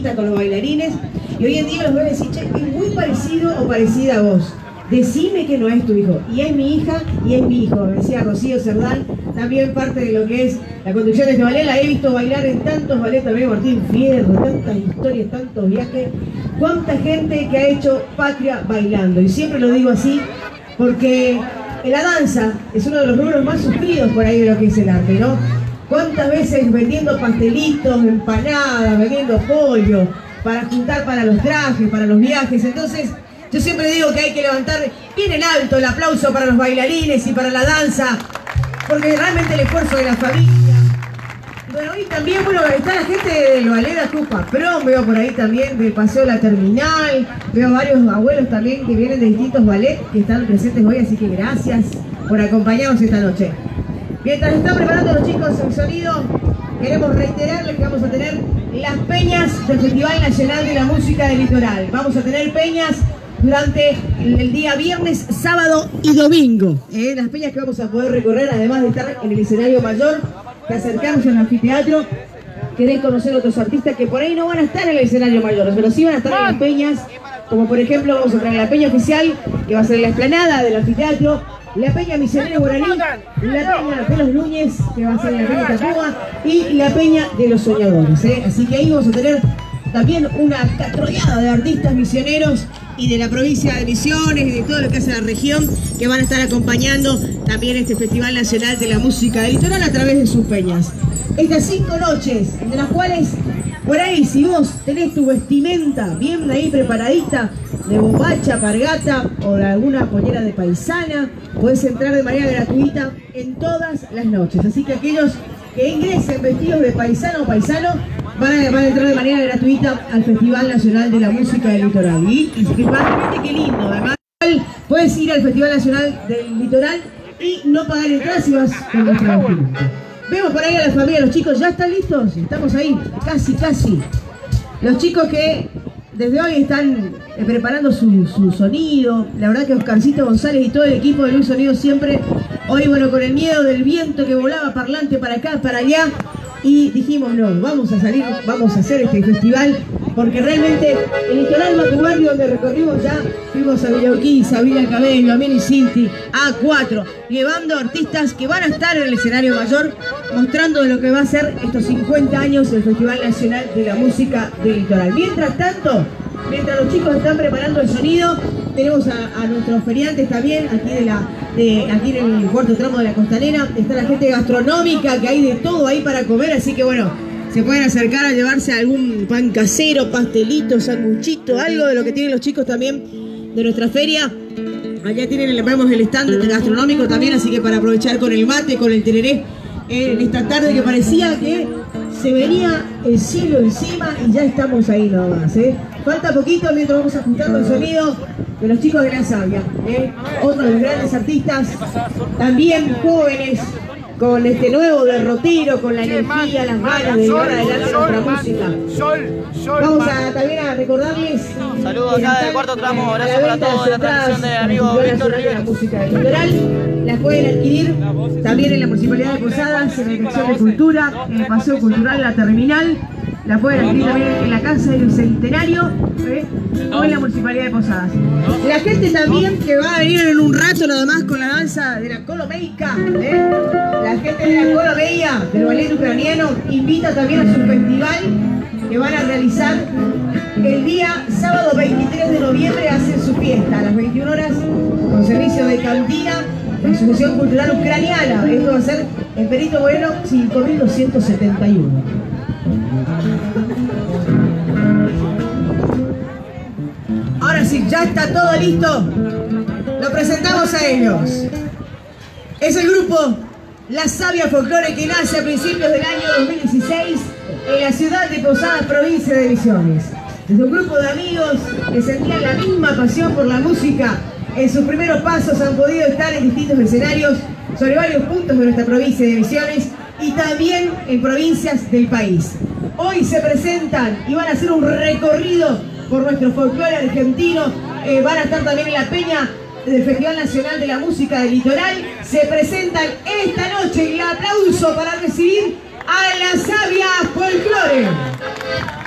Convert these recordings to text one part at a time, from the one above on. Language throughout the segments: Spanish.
con los bailarines y hoy en día los veo decir, che, es muy parecido o parecida a vos. Decime que no es tu hijo. Y es mi hija y es mi hijo. Decía Rocío Cerdán, también parte de lo que es la conducción de este ballet. La he visto bailar en tantos ballets también, Martín Fierro, tantas historias, tantos viajes. Cuánta gente que ha hecho patria bailando. Y siempre lo digo así porque la danza es uno de los rubros más sufridos por ahí de lo que es el arte, ¿no? ¿Cuántas veces vendiendo pastelitos, empanadas, vendiendo pollo, para juntar para los trajes, para los viajes? Entonces, yo siempre digo que hay que levantar bien en alto el aplauso para los bailarines y para la danza, porque realmente el esfuerzo de la familia. Bueno, hoy también, bueno, está la gente de Cruz veo por ahí también del Paseo La Terminal, veo varios abuelos también que vienen de distintos ballets que están presentes hoy, así que gracias por acompañarnos esta noche. Mientras están preparando los chicos el sonido, queremos reiterarles que vamos a tener las peñas del Festival Nacional de la Música del Litoral. Vamos a tener peñas durante el día viernes, sábado y domingo. ¿eh? Las peñas que vamos a poder recorrer, además de estar en el escenario mayor, que acercamos al anfiteatro. Querés conocer otros artistas que por ahí no van a estar en el escenario mayor, pero sí van a estar en las peñas, como por ejemplo vamos a traer la peña oficial, que va a ser la explanada del anfiteatro, la Peña Misionero Guaraní, la Peña de los Núñez, que va a ser la Peña Tacuba, y la Peña de los Soñadores. ¿eh? Así que ahí vamos a tener también una catrollada de artistas misioneros y de la provincia de Misiones y de todo lo que hace la región que van a estar acompañando también este Festival Nacional de la Música del Litoral a través de sus peñas. Estas cinco noches, de las cuales por ahí, si vos tenés tu vestimenta bien ahí preparadita, de bombacha, pargata o de alguna pollera de paisana, podés entrar de manera gratuita en todas las noches. Así que aquellos que ingresen vestidos de paisano o paisano van a, entrar de manera gratuita al Festival Nacional de la Música del Litoral. Y, y qué lindo, además puedes ir al Festival Nacional del Litoral y no pagar entradas si vas con nuestra. Vemos por ahí a la familia, los chicos, ¿ya están listos? Estamos ahí, casi, casi. Los chicos que desde hoy están eh, preparando su, sonido. La verdad que Oscarcito González y todo el equipo de Luis Sonido siempre, hoy bueno, con el miedo del viento que volaba parlante para acá, para allá, y dijimos, no, vamos a salir, vamos a hacer este festival, porque realmente el litoral Matubarri donde recorrimos ya, fuimos a Villa a Villa Cabello, a Mini Cinti, a A4, llevando artistas que van a estar en el escenario mayor, mostrando de lo que va a ser estos 50 años del Festival Nacional de la Música del Litoral. Mientras tanto, mientras los chicos están preparando el sonido, tenemos a, nuestros feriantes también, aquí, en el cuarto tramo de la costanera, está la gente gastronómica, que hay de todo ahí para comer, así que bueno, se pueden acercar a llevarse algún pan casero, pastelito, sanguchito, algo de lo que tienen los chicos también de nuestra feria. Allá tienen, vemos el stand gastronómico también, así que para aprovechar con el mate, con el tereré, en esta tarde que parecía que se venía el cielo encima y ya estamos ahí nomás. ¿eh? Falta poquito mientras vamos ajustando el sonido de los chicos de la Sabia. ¿eh? Otro de los grandes artistas, también jóvenes, con este nuevo derrotero, con la energía, las ganas de llevar adelante nuestra música. Vamos a también a recordarles. Saludos acá del cuarto tramo, gracias para todos la transmisión de amigo Víctor Rivera. música las pueden adquirir también en la Municipalidad de Posadas, en la Dirección de Cultura, en el Paseo Cultural La Terminal. La pueden adquirir también en la Casa del Centenario ¿eh? o en la Municipalidad de Posadas. La gente también que va a venir en un rato nada más con la danza de la Colomeica. ¿eh? La gente de la Colomeia, del ballet ucraniano, invita también a su festival que van a realizar el día sábado 23 de noviembre, hacen su fiesta a las 21 horas con servicio de cantina la Asociación Cultural Ucraniana. Esto va a ser en Perito Bueno 5271. Ya está todo listo. Lo presentamos a ellos. Es el grupo La Sabia Folclore que nace a principios del año 2016 en la ciudad de Posadas, provincia de Misiones. Es un grupo de amigos que sentían la misma pasión por la música en sus primeros pasos han podido estar en distintos escenarios sobre varios puntos de nuestra provincia de Misiones y también en provincias del país. Hoy se presentan y van a hacer un recorrido por nuestro folclore argentino, eh, van a estar también en la peña del Festival Nacional de la Música del Litoral. Se presentan esta noche y aplauso para recibir a la sabia folclore.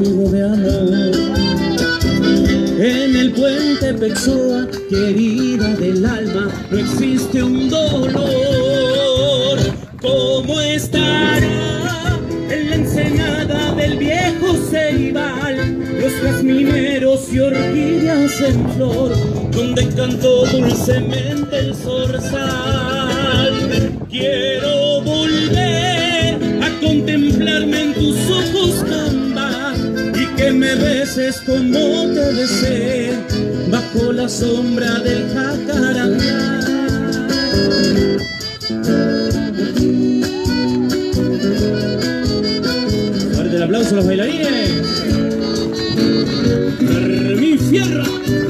De amor. En el puente Pexoa, querida del alma, no existe un dolor. ¿Cómo estará en la ensenada del viejo Ceibal? Los jazmineros y orquídeas en flor, donde cantó dulcemente el zorzal. Quiero volver a contemplarme en tus me beses como te besé, bajo la sombra del jacarandá. Fuerte el aplauso a los bailarines. Mi.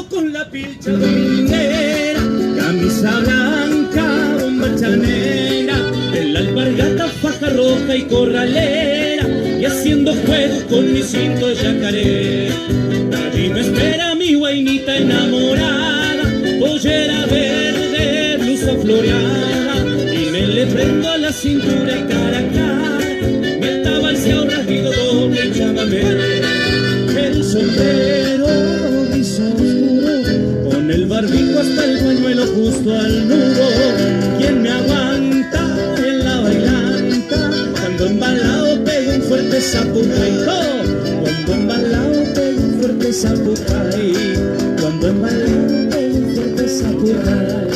Con la pilcha dominguera, camisa blanca, bomba negra, en la alpargata faja roja y corralera, y haciendo juego con mi cinto de yacaré. Allí me espera mi guainita enamorada, pollera verde, blusa floreada, y me le prendo a la cintura y cara a cara, me rasguido doble chamamé el sombrero justo al nudo. ¿Quién me aguanta en la bailanta? Cuando embalado pego un fuerte. Oh, Cuando embalado pego un fuerte zaputay. Cuando embalado pego un fuerte zaputay.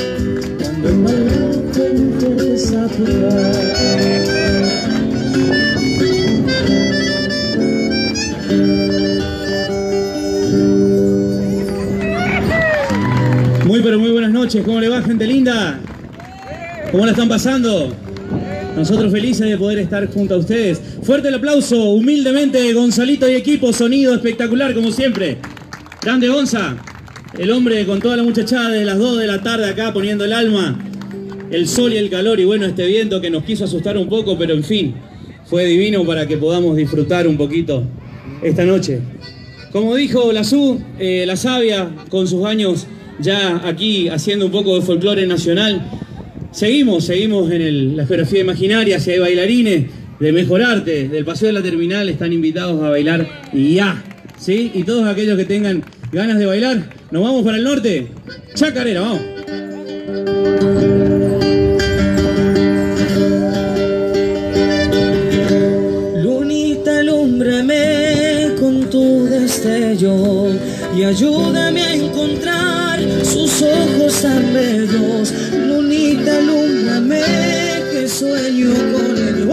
Cuando embalado pego un fuerte zaputay. ¿Cómo le va gente linda? ¿Cómo la están pasando? Nosotros felices de poder estar junto a ustedes. Fuerte el aplauso, humildemente Gonzalito y equipo, sonido espectacular como siempre. Grande Gonza, el hombre con toda la muchachada de las 2 de la tarde acá poniendo el alma, el sol y el calor y bueno este viento que nos quiso asustar un poco, pero en fin, fue divino para que podamos disfrutar un poquito esta noche. Como dijo la Su, eh, la sabia, con sus años ya aquí haciendo un poco de folclore nacional, seguimos, seguimos en la geografía imaginaria, si hay bailarines de Mejor Arte, del Paseo de la Terminal, están invitados a bailar ya, ¿sí? Y todos aquellos que tengan ganas de bailar, nos vamos para el norte, Chacarera, vamos. Lunita, alúmbrame con tu destello y ayúdame a encontrar sus ojos tan bellos. Lunita, alúmbrame que sueño con el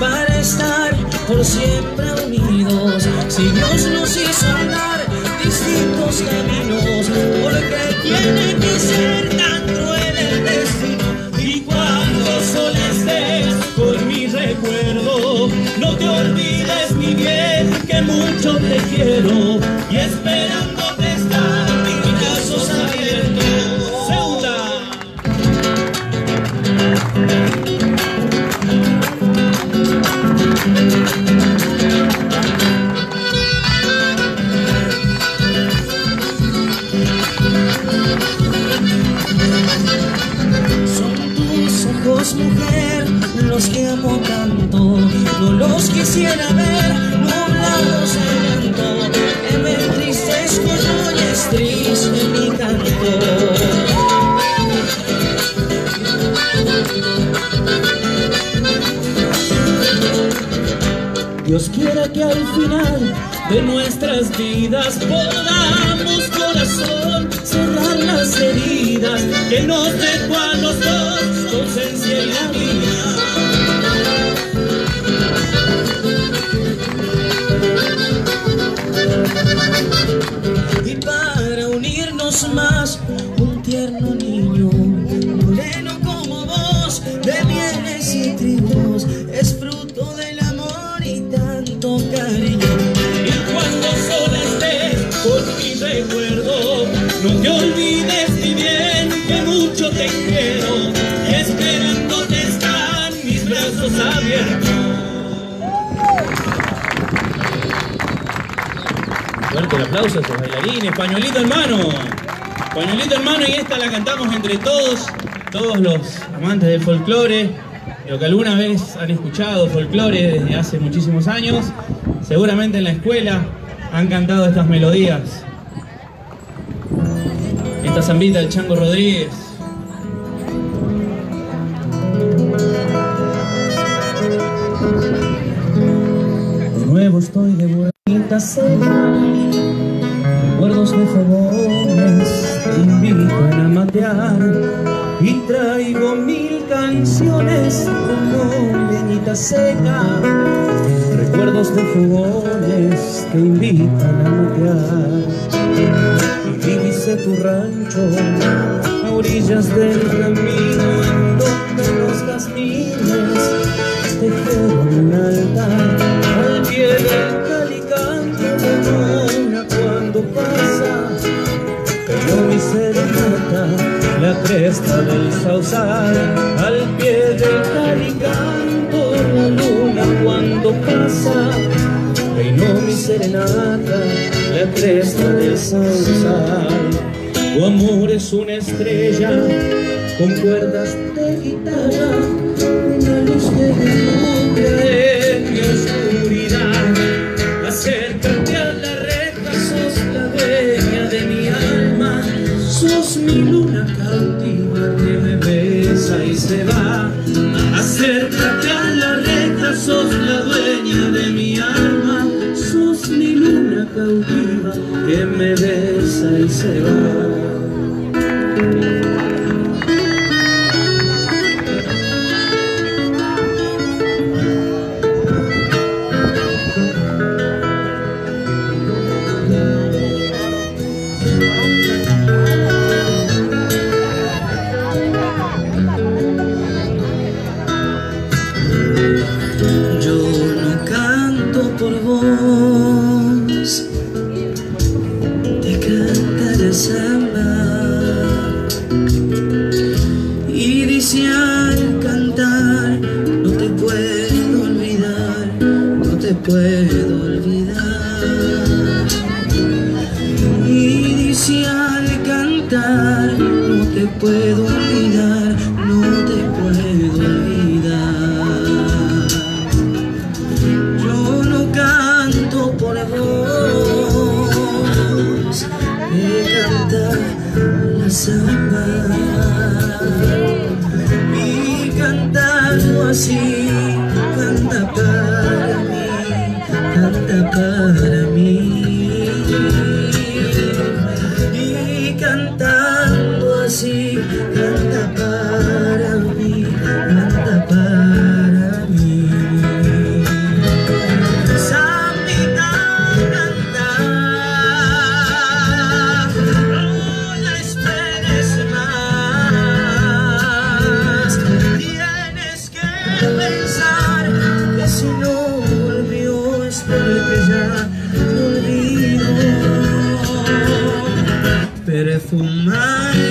para estar por siempre unidos? Si Dios nos hizo andar distintos caminos, porque tiene que ser tan cruel el destino. Y cuando solo estés con mi recuerdo, no te olvides mi bien que mucho te quiero y esperándote quisiera ver nublados de llanto. Que me entristezco yo y es triste mi canto. Dios quiera que al final de nuestras vidas podamos corazón cerrar las heridas que nos aplauso a estos bailarines, pañuelito en mano, pañuelito en y esta la cantamos entre todos, todos los amantes del folclore, lo que alguna vez han escuchado folclore desde hace muchísimos años, seguramente en la escuela han cantado estas melodías. Esta zambita del Chango Rodríguez. De nuevo estoy de vuelta Recuerdos de fogones te invitan a matear. Y traigo mil canciones como leñita seca. Recuerdos de fogones te invitan a matear. Y divise tu rancho a orillas del camino en donde los jazmines la cresta del sausal al pie del calicanto la luna cuando pasa peinó mi serenata la cresta del sausal. Tu amor es una estrella con cuerdas de guitarra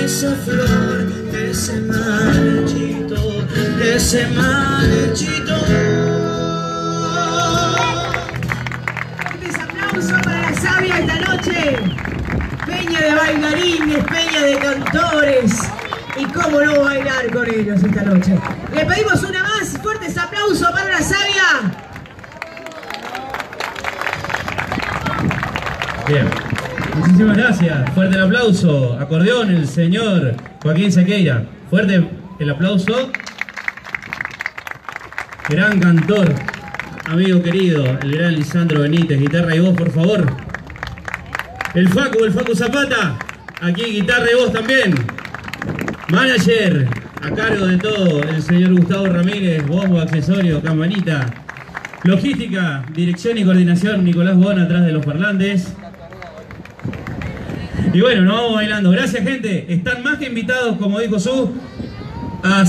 esa flor que se marchitó, que se marchitó. Fuertes aplausos para la sabia esta noche. Peña de bailarines, peña de cantores. Y cómo no bailar con ellos esta noche. Le pedimos una más. Fuertes aplausos para la sabia. Bien. Muchísimas gracias. Fuerte el aplauso. Acordeón, el señor Joaquín Sequeira. Fuerte el aplauso. Gran cantor, amigo querido, el gran Lisandro Benítez. Guitarra y voz, por favor. El Facu, el Facu Zapata. Aquí guitarra y voz también. Manager, a cargo de todo, el señor Gustavo Ramírez, bombo, accesorio, campanita. Logística, dirección y coordinación, Nicolás Bona atrás de los parlantes. Y bueno, nos vamos bailando. Gracias, gente. Están más que invitados, como dijo Su, a